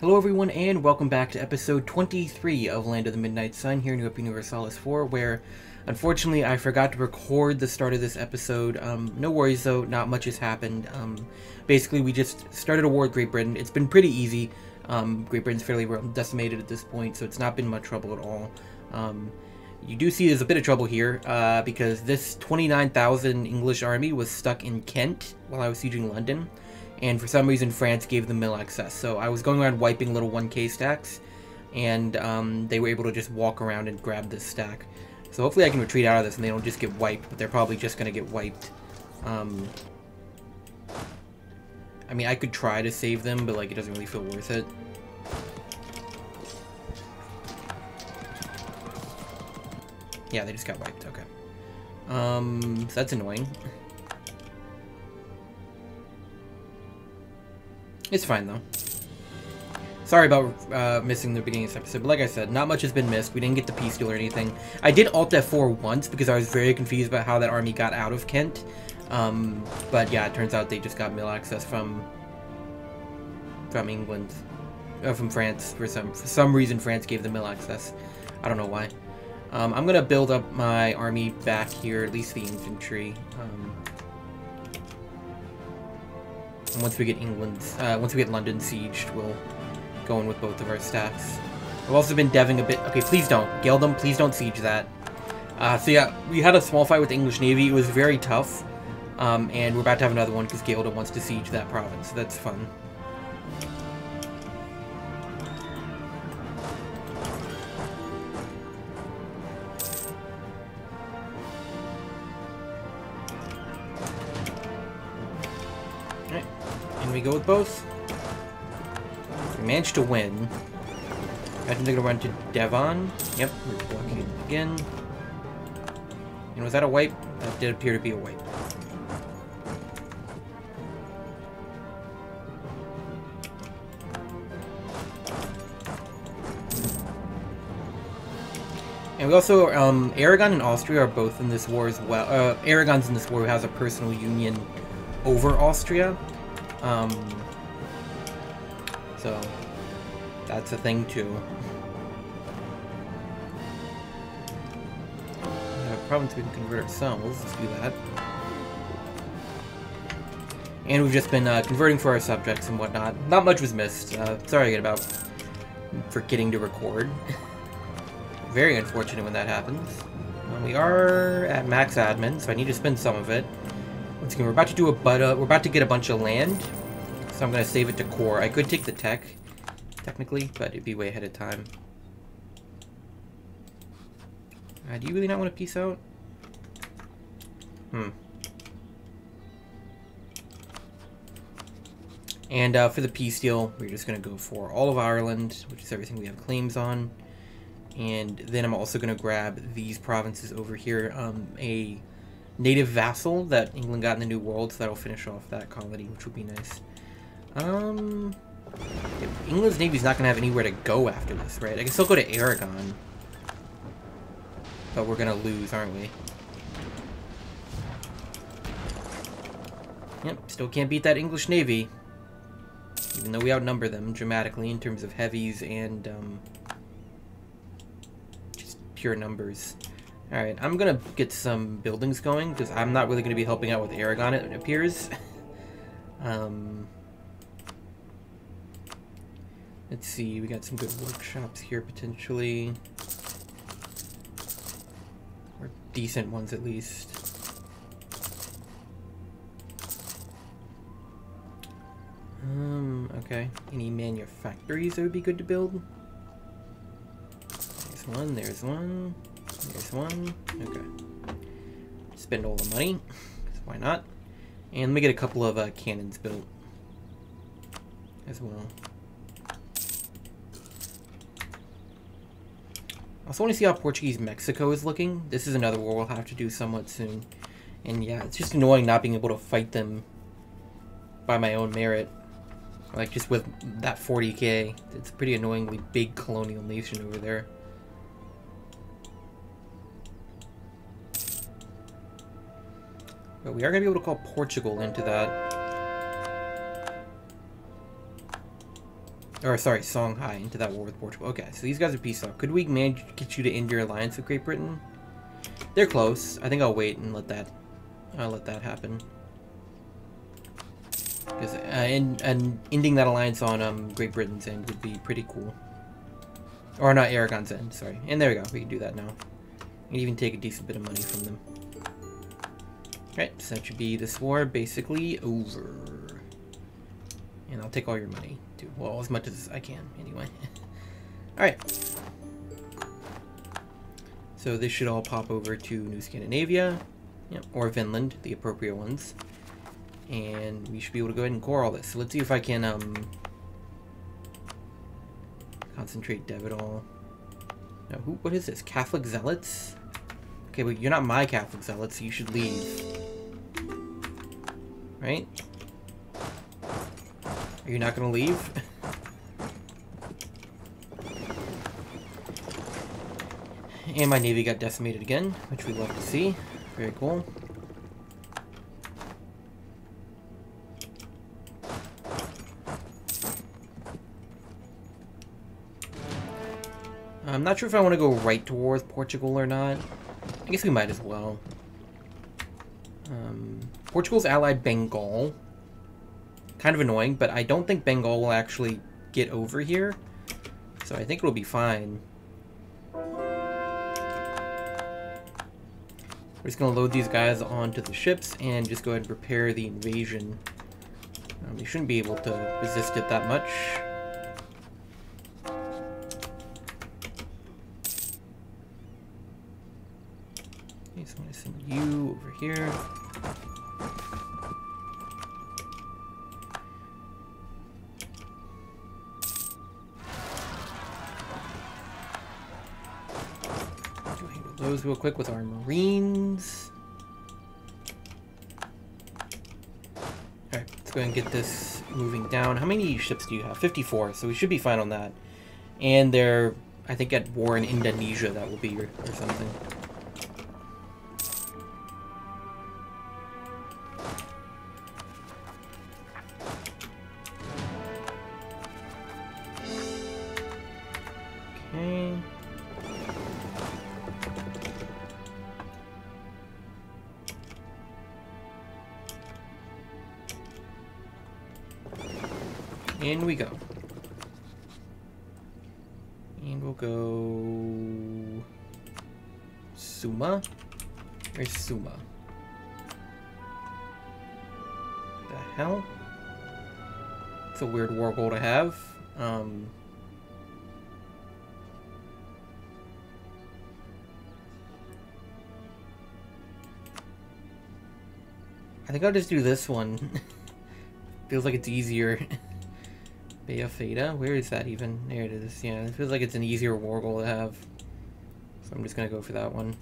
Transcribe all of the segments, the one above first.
Hello everyone and welcome back to episode 23 of Land of the Midnight Sun here in Europa Universalis 4 where unfortunately I forgot to record the start of this episode. Um, no worries though, not much has happened. Um, basically we just started a war with Great Britain. It's been pretty easy. Um, Great Britain's fairly decimated at this point so it's not been much trouble at all. Um, you do see there's a bit of trouble here uh, because this 29,000 English army was stuck in Kent while I was sieging London and for some reason France gave them mil access. So I was going around wiping little 1k stacks, and um, they were able to just walk around and grab this stack. So hopefully I can retreat out of this and they don't just get wiped, but they're probably just going to get wiped. Um, I mean, I could try to save them, but like it doesn't really feel worth it. Yeah, they just got wiped, okay. Um, so that's annoying. It's fine, though. Sorry about uh, missing the beginning of this episode, but like I said, not much has been missed. We didn't get the peace deal or anything. I did Alt F4 once because I was very confused about how that army got out of Kent. Um, but yeah, it turns out they just got mil access from from England, uh, from France for some for some reason. France gave them mil access. I don't know why. Um, I'm gonna build up my army back here, at least the infantry. Um, and once we get England, uh, once we get London sieged, we'll go in with both of our staffs. I've also been deving a bit. Okay, please don't. Geldom, please don't siege that. Uh, so yeah, we had a small fight with the English Navy. It was very tough. Um, and we're about to have another one because Geldom wants to siege that province. So that's fun. Go with both. We managed to win. I think they're gonna run to Devon. Yep, we're blocking again. And was that a wipe? That did appear to be a wipe. And we also, um, Aragon and Austria are both in this war as well. Uh, Aragon's in this war who has a personal union over Austria. Um, so, that's a thing too. We have a province we can convert ourselves, let's do that. And we've just been uh, converting for our subjects and whatnot. Not much was missed. Uh, sorry again about forgetting to record. Very unfortunate when that happens. Uh, we are at max admin, so I need to spend some of it. We're about to do a but uh, we're about to get a bunch of land, so I'm gonna save it to core. I could take the tech, technically, but it'd be way ahead of time. Uh, do you really not want to peace out? Hmm. And uh, for the peace deal, we're just gonna go for all of Ireland, which is everything we have claims on. And then I'm also gonna grab these provinces over here. Um, a native vassal that England got in the New World, so that'll finish off that colony, which would be nice. Um, England's navy's not gonna have anywhere to go after this, right? I can still go to Aragon, but we're gonna lose, aren't we? Yep, still can't beat that English navy, even though we outnumber them dramatically in terms of heavies and um, just pure numbers. Alright, I'm gonna get some buildings going, because I'm not really gonna be helping out with Aragon, it appears. um, let's see, we got some good workshops here, potentially. Or decent ones, at least. Um, okay. Any manufactories that would be good to build? There's one, there's one. There's one. Okay. Spend all the money. Why not? And let me get a couple of uh, cannons built as well. I also want to see how Portuguese Mexico is looking. This is another war we'll have to do somewhat soon. And yeah, it's just annoying not being able to fight them by my own merit. Like, just with that 40k. It's a pretty annoyingly big colonial nation over there. But we are going to be able to call Portugal into that. Or, sorry, Songhai into that war with Portugal. Okay, so these guys are peace out. Could we manage to get you to end your alliance with Great Britain? They're close. I think I'll wait and let that, I'll let that happen. Because uh, and, and ending that alliance on um, Great Britain's end would be pretty cool. Or not Aragon's end, sorry. And there we go. We can do that now. And even take a decent bit of money from them. Alright, so that should be this war basically over. And I'll take all your money, too. Well, as much as I can, anyway. Alright. So this should all pop over to New Scandinavia. Yep, or Vinland, the appropriate ones. And we should be able to go ahead and core all this. So let's see if I can, um... Concentrate Devidal. Now, who, what is this? Catholic Zealots? Okay, but you're not my Catholic Zealots, so you should leave. Right? Are you not gonna leave? and my navy got decimated again, which we love to see. Very cool. I'm not sure if I want to go right towards Portugal or not. I guess we might as well. Um, Portugal's allied Bengal. Kind of annoying, but I don't think Bengal will actually get over here. So I think it'll be fine. We're just going to load these guys onto the ships and just go ahead and prepare the invasion. Um, they shouldn't be able to resist it that much. Okay, so I'm going to send you over here. Those real quick with our Marines. Alright, let's go and get this moving down. How many ships do you have? 54, so we should be fine on that. And they're, I think, at war in Indonesia, that will be, or something. In we go. And we'll go... Suma? Where's Suma? The hell? It's a weird war goal to have. Um... I think I'll just do this one. Feels like it's easier. Of Theta? Where is that even? There it is. Yeah, it feels like it's an easier war goal to have. So I'm just gonna go for that one.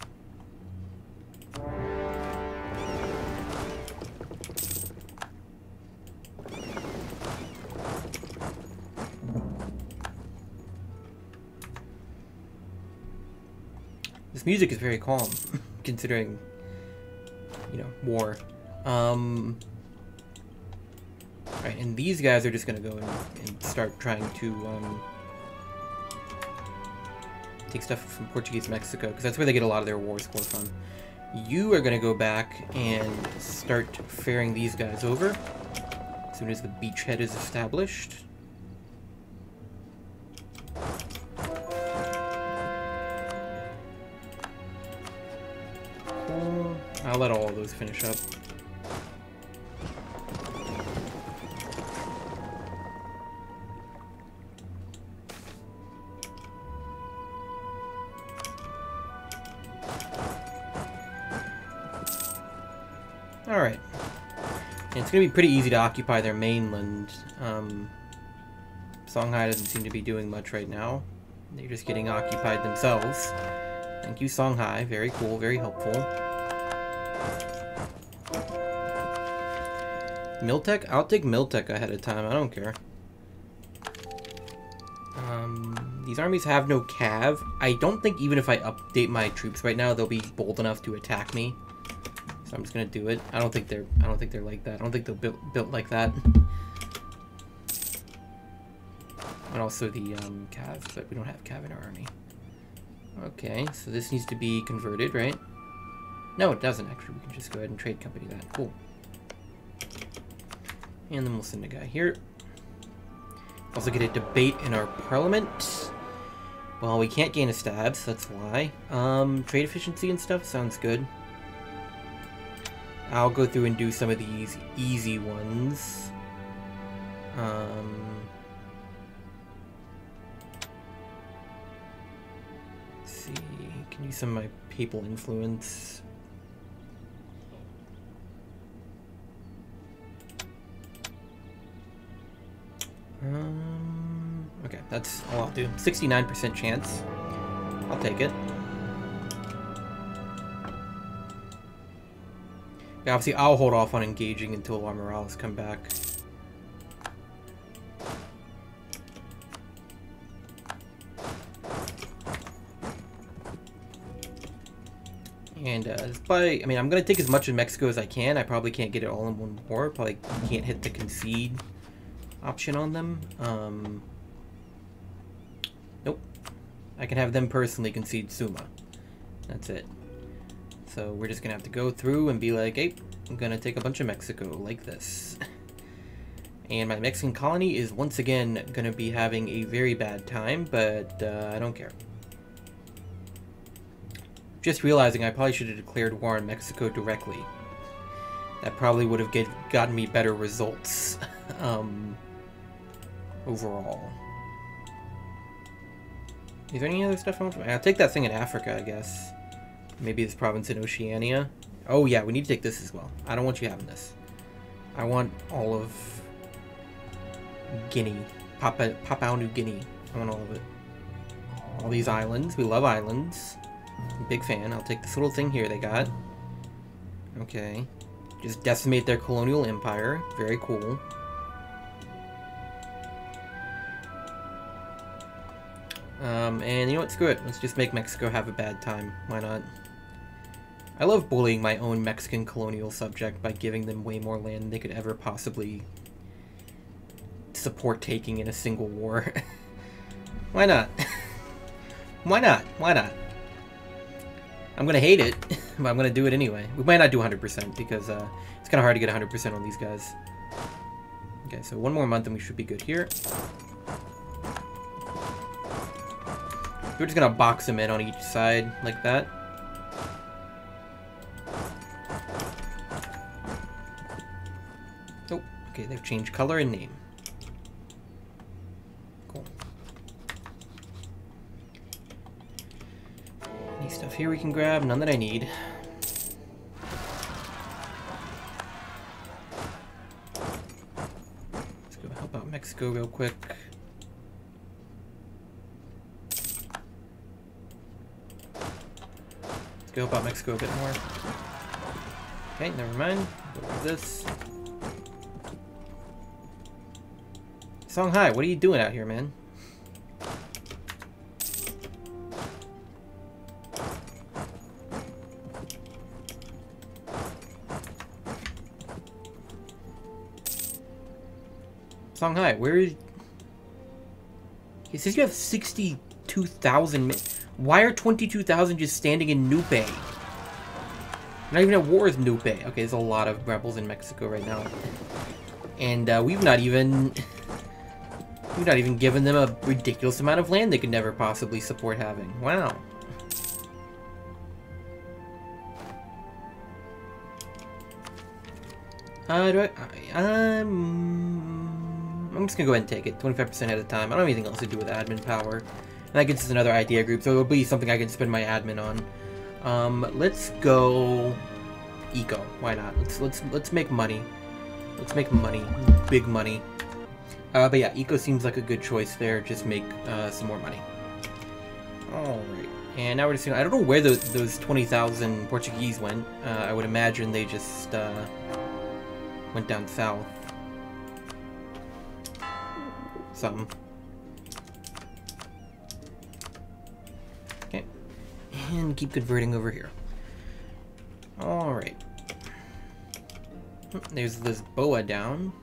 This music is very calm, considering, you know, war. Um, And these guys are just gonna go and, and start trying to um, take stuff from Portuguese Mexico, because that's where they get a lot of their war score from. You are gonna go back and start ferrying these guys over as soon as the beachhead is established. I'll let all of those finish up. It's going to be pretty easy to occupy their mainland. Um, Songhai doesn't seem to be doing much right now. They're just getting occupied themselves. Thank you, Songhai. Very cool, very helpful. Miltech? I'll take Miltech ahead of time. I don't care. Um, these armies have no cav. I don't think even if I update my troops right now, they'll be bold enough to attack me. So I'm just gonna do it. I don't think they're I don't think they're like that. I don't think they're built built like that. And also the um, Cav, but we don't have Cav in our army. Okay, so this needs to be converted, right? No, it doesn't actually. We can just go ahead and trade company that. Cool. And then we'll send a guy here. Also get a debate in our parliament. Well, we can't gain a stab, so that's why. Um, trade efficiency and stuff sounds good. I'll go through and do some of these easy ones. Um, let's see, can use some of my papal influence. Um, okay, that's all I'll do. 69% chance. I'll take it. Yeah, obviously, I'll hold off on engaging until our Morales come back. And, uh, I mean, I'm going to take as much of Mexico as I can. I probably can't get it all in one war. Probably can't hit the concede option on them. Um, nope. I can have them personally concede Suma. That's it. So we're just gonna have to go through and be like, hey, I'm gonna take a bunch of Mexico, like this. And my Mexican colony is once again gonna be having a very bad time, but uh, I don't care. Just realizing I probably should have declared war on Mexico directly. That probably would have get, gotten me better results um, overall. Is there any other stuff I want to... I'll take that thing in Africa, I guess. Maybe this province in Oceania. Oh yeah, we need to take this as well. I don't want you having this. I want all of Guinea. Papua, Papua New Guinea. I want all of it. All these islands. We love islands. Big fan. I'll take this little thing here they got. Okay. Just decimate their colonial empire. Very cool. Um, and you know what? Screw it. Let's just make Mexico have a bad time. Why not? I love bullying my own Mexican colonial subject by giving them way more land than they could ever possibly support taking in a single war. Why not? Why not? Why not? I'm gonna hate it, but I'm gonna do it anyway. We might not do 100% because uh, it's kind of hard to get 100% on these guys. Okay, so one more month and we should be good here. We're just gonna box them in on each side like that. Okay, they've changed color and name. Cool. Any stuff here we can grab? None that I need. Let's go help out Mexico real quick. Let's go help out Mexico a bit more. Okay, never mind. This. Songhai, what are you doing out here, man? Songhai, where is... He says you have 62,000... Why are 22,000 just standing in Nupe? Not even at war with Nupe. Okay, there's a lot of rebels in Mexico right now. And uh, we've not even... We've not even given them a ridiculous amount of land they could never possibly support having. Wow. Uh, do I, I, um, I'm just gonna go ahead and take it, 25% at a time. I don't have anything else to do with admin power. And that gets us another idea group, so it'll be something I can spend my admin on. Um, let's go eco. Why not? Let's let's let's make money. Let's make money, big money. Uh, but yeah, eco seems like a good choice there. Just make uh, some more money. All right, and now we're just gonna. I don't know where those those twenty thousand Portuguese went. Uh, I would imagine they just uh, went down south. Something. Okay. And keep converting over here. Alright. There's this boa down.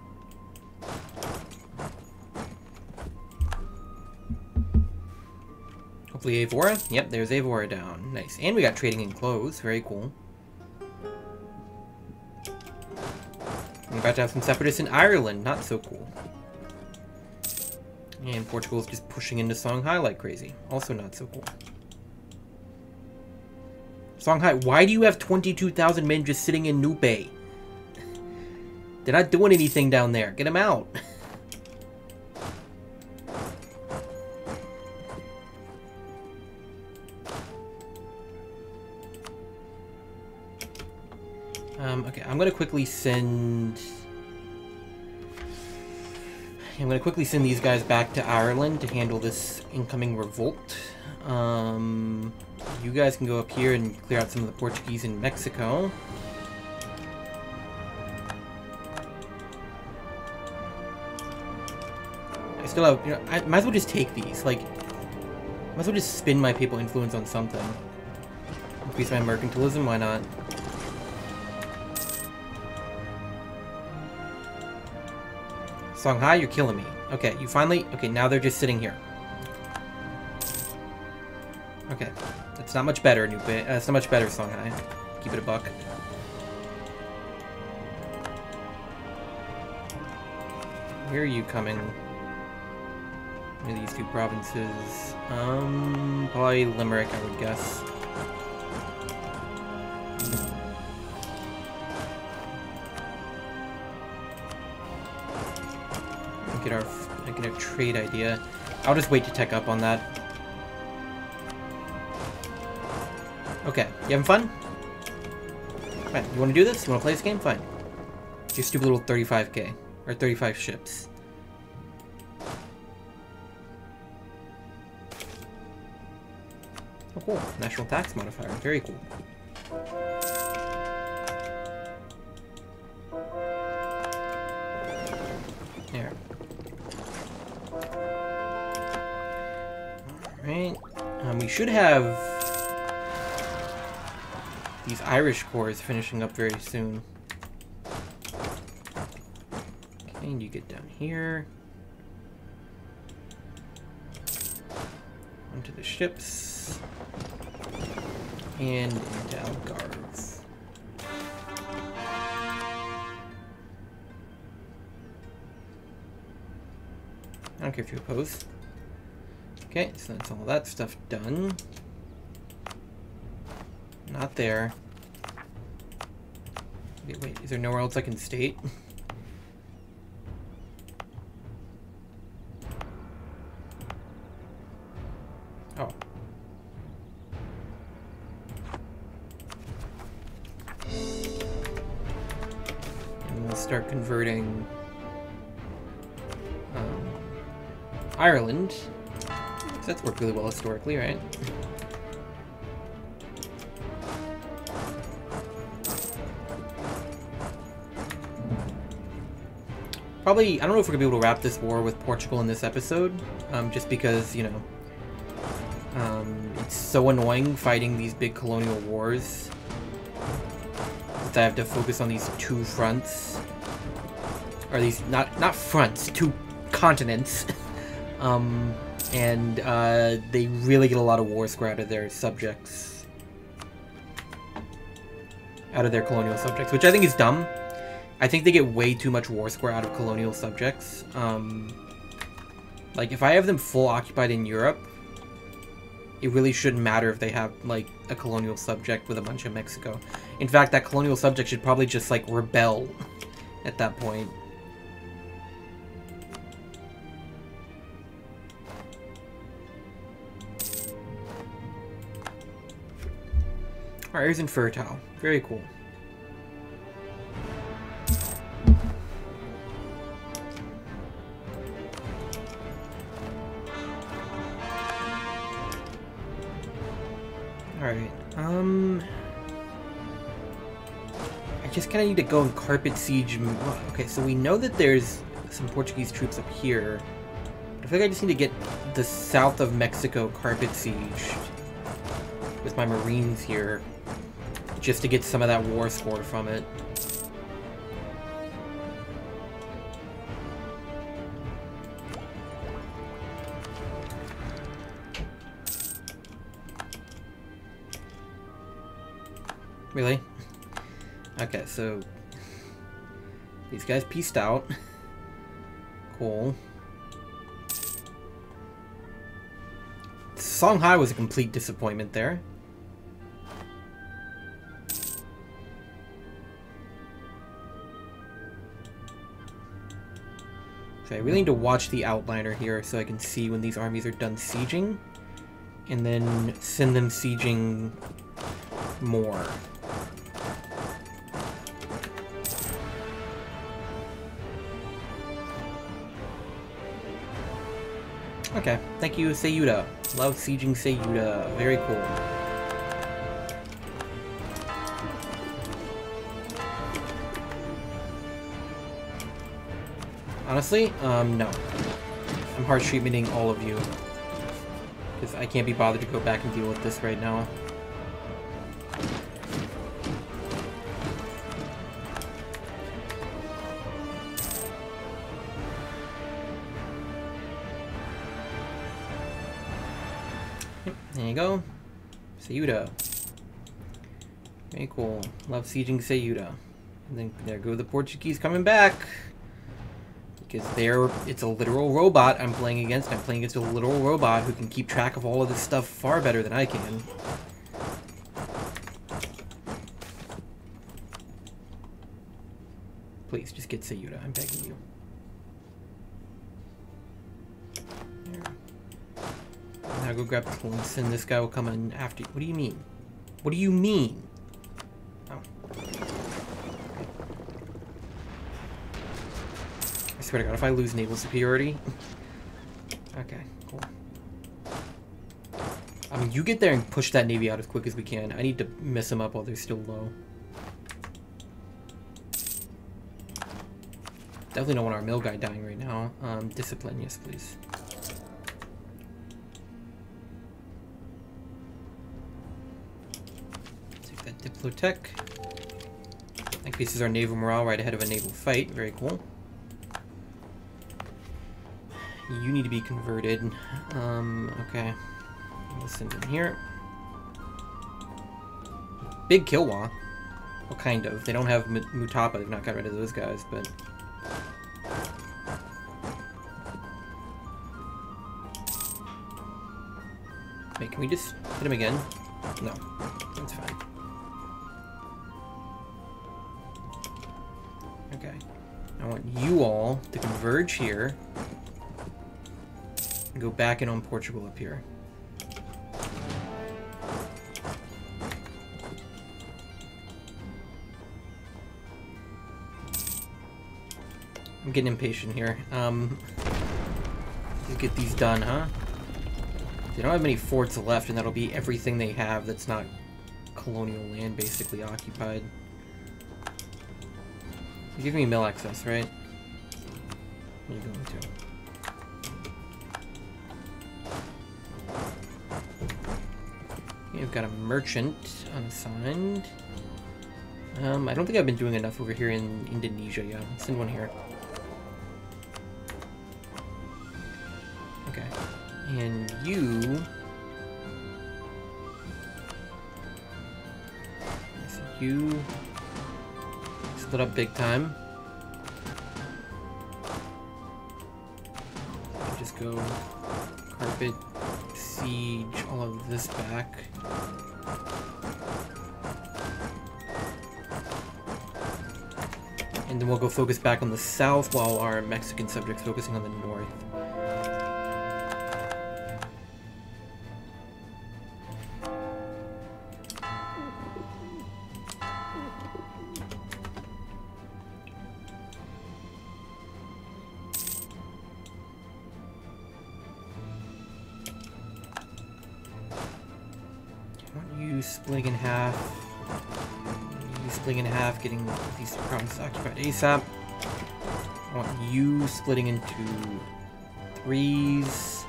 Hopefully Évora. Yep, there's Évora down. Nice. And we got trading in clothes. Very cool. We're about to have some separatists in Ireland. Not so cool. And Portugal is just pushing into Songhai like crazy. Also not so cool. Songhai, why do you have 22,000 men just sitting in Nupe? They're not doing anything down there. Get them out. I'm gonna quickly send... I'm gonna quickly send these guys back to Ireland to handle this incoming revolt. Um, you guys can go up here and clear out some of the Portuguese in Mexico. I still have, you know, I might as well just take these. Like, might as well just spin my papal influence on something. Increase my mercantilism, why not? Songhai, you're killing me. Okay, you finally... Okay, now they're just sitting here. Okay. It's not much better, New uh, It's not much better, Songhai. Keep it a buck. Where are you coming? Where these two provinces? Um, probably Limerick, I would guess. Our get our trade idea. I'll just wait to tech up on that. Okay, you having fun? Fine. You want to do this? You want to play this game? Fine. Your stupid little 35k. Or 35 ships. Oh, cool. National tax modifier. Very cool. Should have these Irish cores finishing up very soon. Okay, and you get down here. Onto the ships. And into Algarve. I don't care if you oppose. Okay, so that's all that stuff done. Not there. Wait, wait, is there nowhere else I can state? oh. And we'll start converting um, Ireland that's worked really well historically, right? Probably, I don't know if we're to be able to wrap this war with Portugal in this episode, um, just because, you know, um, it's so annoying fighting these big colonial wars. That I have to focus on these two fronts. Or these, not, not fronts, two continents. um, and uh, they really get a lot of war score out of their subjects. Out of their colonial subjects, which I think is dumb. I think they get way too much war score out of colonial subjects. Um, like, if I have them full occupied in Europe, it really shouldn't matter if they have, like, a colonial subject with a bunch of Mexico. In fact, that colonial subject should probably just, like, rebel at that point. Fires infertile. Very cool. Alright, um... I just kind of need to go and carpet siege... Okay, so we know that there's some Portuguese troops up here. I feel like I just need to get the south of Mexico carpet sieged with my marines here just to get some of that war score from it. Really? Okay, so... These guys pieced out. cool. Songhai was a complete disappointment there. So I really need to watch the outliner here so I can see when these armies are done sieging. And then send them sieging more. Okay, thank you, Sayuda. Love sieging Sayuda. Very cool. Honestly, um, no. I'm harsh treatmenting all of you. Because I can't be bothered to go back and deal with this right now. There you go. Sayuda. Very cool. Love sieging Sayuda. And then there go the Portuguese coming back. Because they're it's a literal robot I'm playing against. I'm playing against a literal robot who can keep track of all of this stuff far better than I can. Please, just get Sayuda. I'm begging you. Now go grab points, and this guy will come in after you. What do you mean? What do you mean? Oh. I swear to god, if I lose naval superiority... okay, cool. I mean, you get there and push that navy out as quick as we can. I need to mess them up while they're still low. Definitely don't want our mill guy dying right now. Um, discipline, yes please. Take that Diplotech. Increases our naval morale right ahead of a naval fight. Very cool. You need to be converted. Um, okay. We'll send in here. Big Kilwa. Well, kind of. They don't have Mutapa. They've not got rid of those guys, but... Wait, can we just hit him again? No. That's fine. Okay. I want you all to converge here. And go back in on Portugal up here. I'm getting impatient here. Um, let's get these done, huh? They don't have many forts left, and that'll be everything they have that's not colonial land basically occupied. You give me mil access, right? Are you going to? Got a merchant unassigned. Um, I don't think I've been doing enough over here in Indonesia. Let's send one here. Okay. And you... Yes, you split up big time. Just go carpet, siege, all of this back. And then we'll go focus back on the south while our Mexican subjects focusing on the north. Occupied ASAP. I want you splitting into threes.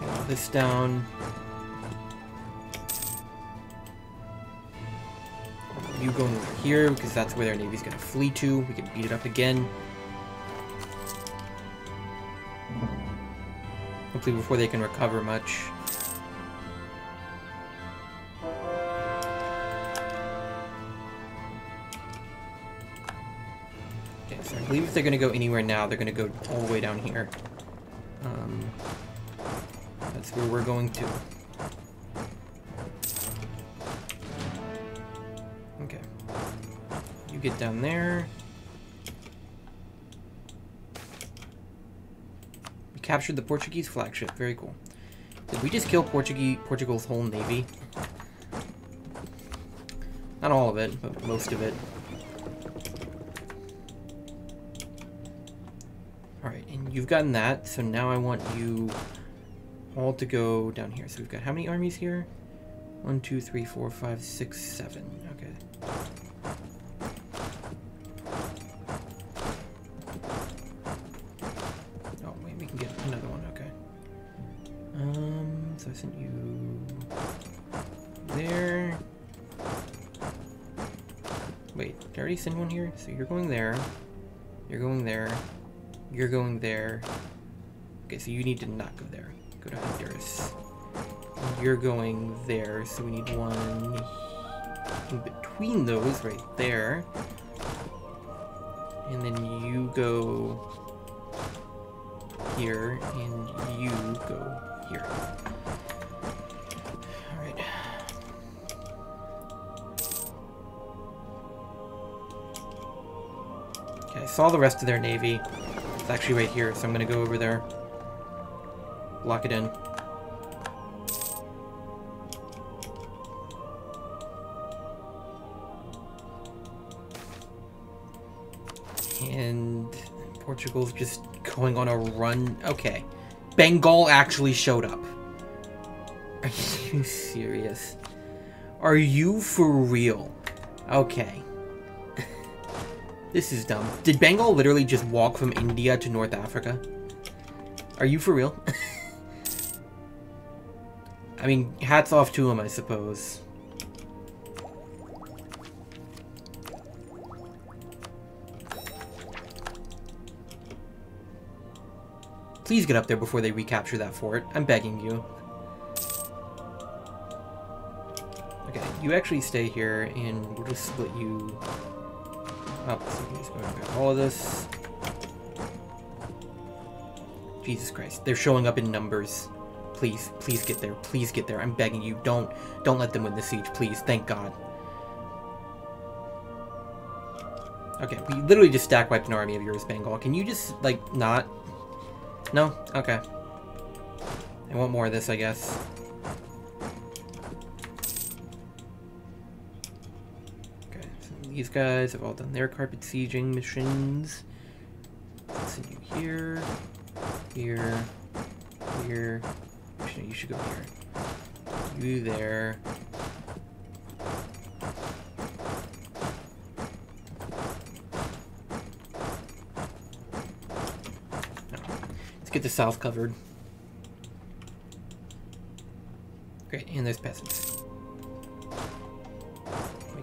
Get this down. You going over here, because that's where their navy's gonna flee to. We can beat it up again. Hopefully before they can recover much. Believe if they're going to go anywhere now, they're going to go all the way down here. Um, that's where we're going to. Okay. You get down there. We captured the Portuguese flagship. Very cool. Did we just kill Portuguese Portugal's whole navy? Not all of it, but most of it. You've gotten that, so now I want you all to go down here. So we've got how many armies here? One, two, three, four, five, six, seven. Okay. Oh, wait, we can get another one. Okay. Um, so I sent you there. Wait, did I already send one here? So you're going there. You're going there. You're going there. Okay, so you need to not go there. Go to Honduras. You're going there, so we need one in between those right there. And then you go here, and you go here. Alright. Okay, I saw the rest of their navy. It's actually right here, so I'm gonna go over there. Lock it in. And Portugal's just going on a run. Okay. Bengal actually showed up. Are you serious? Are you for real? Okay. This is dumb. Did Bengal literally just walk from India to North Africa? Are you for real? I mean, hats off to him, I suppose. Please get up there before they recapture that fort. I'm begging you. Okay, you actually stay here, and we'll just split you up. So you just go grab all of this. Jesus Christ, they're showing up in numbers. Please, please get there. Please get there. I'm begging you. Don't, don't let them win the siege, please. Thank God. Okay, we literally just stack wiped an army of yours, Bengal. Can you just, like, not? No? Okay. I want more of this, I guess. These guys have all done their carpet sieging missions. Let's send you here, here, here. Actually, you should go here. You there. Let's get the south covered. Great, and there's peasants.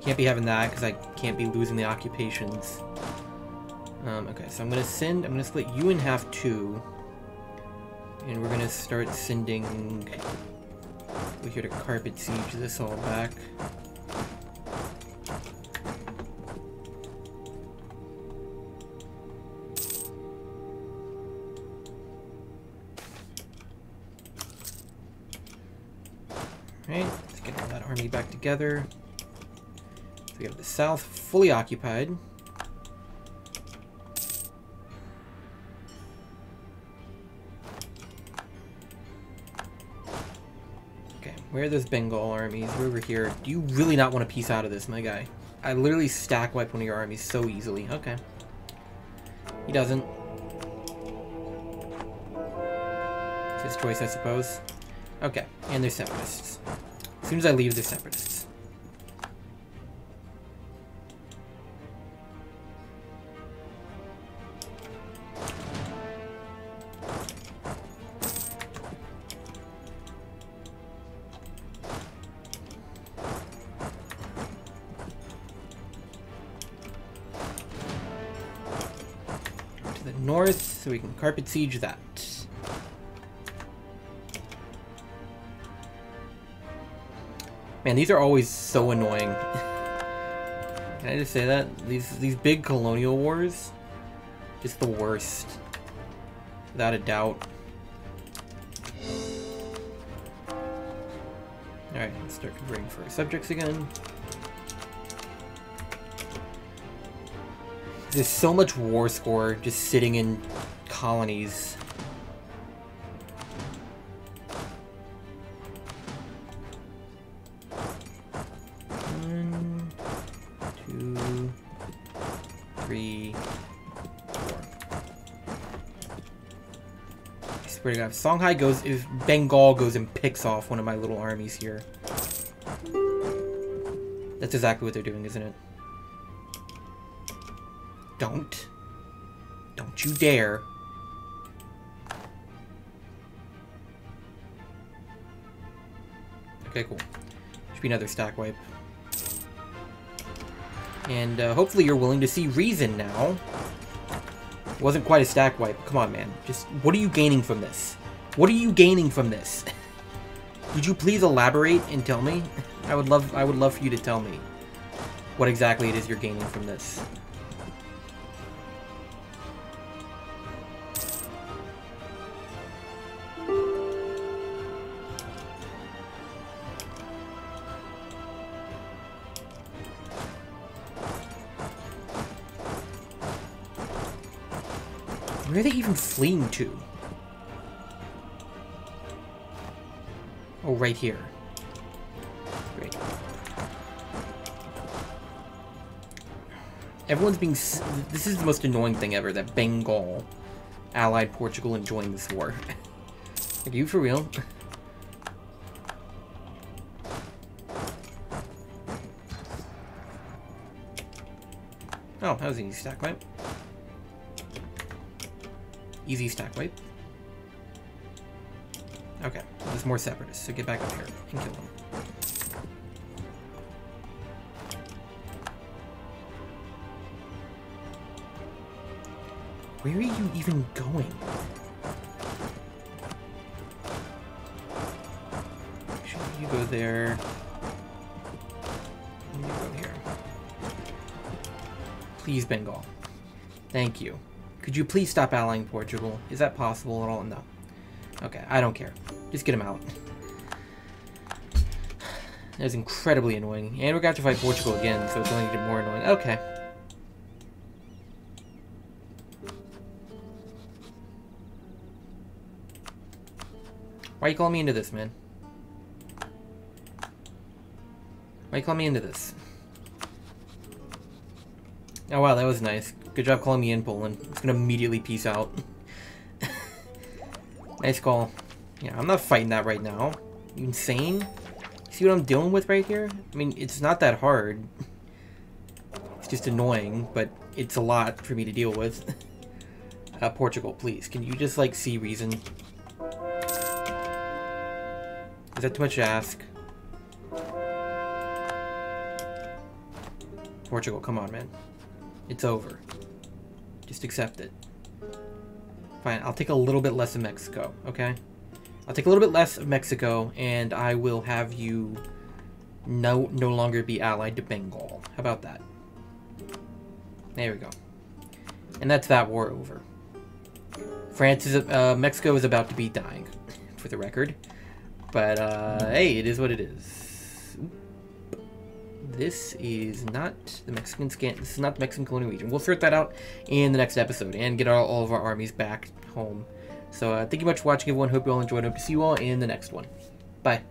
Can't be having that because I can't be losing the occupations. Um, okay, so I'm gonna send, I'm gonna split you in half two. And we're gonna start sending... We're here to carpet siege this all back. Right, let's get all that army back together. So we have the south fully occupied. Okay, where are those Bengal armies? We're over here. Do you really not want to peace out of this, my guy? I literally stack wipe one of your armies so easily. Okay. He doesn't. It's his choice, I suppose. Okay, and they're separatists. As soon as I leave, they're separatists. Carpet siege that. Man, these are always so annoying. Can I just say that? These these big colonial wars Just the worst. Without a doubt. Alright, let's start converting for subjects again. There's so much war score just sitting in colonies. One, two, three, four. God, if Songhai goes, if Bengal goes and picks off one of my little armies here. That's exactly what they're doing, isn't it? Don't. Don't you dare. Okay, cool. Should be another stack wipe. And uh, hopefully you're willing to see reason now. Wasn't quite a stack wipe. Come on, man. Just, what are you gaining from this? What are you gaining from this? Would you please elaborate and tell me? I would love, I would love for you to tell me what exactly it is you're gaining from this. Where are they even fleeing to? Oh, right here. Great. Everyone's being... This is the most annoying thing ever, that Bengal allied Portugal and joined this war. Are you for real? Oh, that was an easy stack wipe. Easy stack wipe. Okay, there's more separatists, so get back up here and kill them. Where are you even going? You go there? You go here. Please, Bengal. Thank you. Could you please stop allying Portugal? Is that possible at all? No. Okay, I don't care. Just get him out. That is incredibly annoying. And we're going to have to fight Portugal again, so it's only getting more annoying. Okay. Why are you calling me into this, man? Why are you calling me into this? Oh wow, that was nice. Good job calling me in, Poland. It's gonna immediately peace out. nice call. Yeah, I'm not fighting that right now. You insane? See what I'm dealing with right here? I mean, it's not that hard. It's just annoying, but it's a lot for me to deal with. Uh, Portugal, please. Can you just, like, see reason? Is that too much to ask? Portugal, come on, man. It's over. Just accept it. Fine, I'll take a little bit less of Mexico, okay? I'll take a little bit less of Mexico, and I will have you no, no longer be allied to Bengal. How about that? There we go. And that's that war over. France is, uh, Mexico is about to be dying, for the record. But, uh, hey, it is what it is. This is not the Mexican scan. This is not the Mexican colonial region. We'll sort that out in the next episode and get all, all of our armies back home. So, uh, thank you much for watching, everyone. Hope you all enjoyed. Hope to see you all in the next one. Bye.